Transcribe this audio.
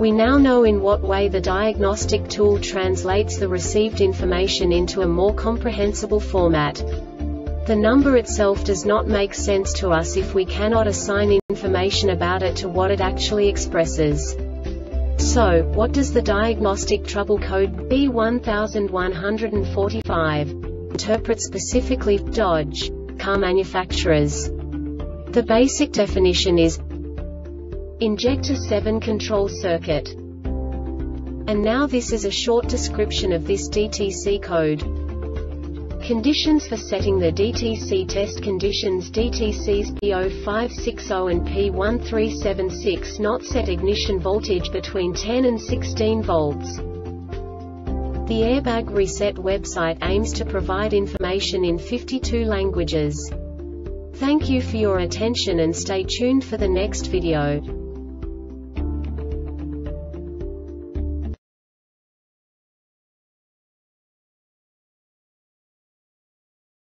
We now know in what way the diagnostic tool translates the received information into a more comprehensible format. The number itself does not make sense to us if we cannot assign information about it to what it actually expresses. So, what does the diagnostic trouble code B1145 interpret specifically Dodge car manufacturers? The basic definition is Injector 7 control circuit. And now this is a short description of this DTC code. Conditions for setting the DTC test conditions DTCs P0560 and P1376 not set ignition voltage between 10 and 16 volts. The Airbag Reset website aims to provide information in 52 languages. Thank you for your attention and stay tuned for the next video.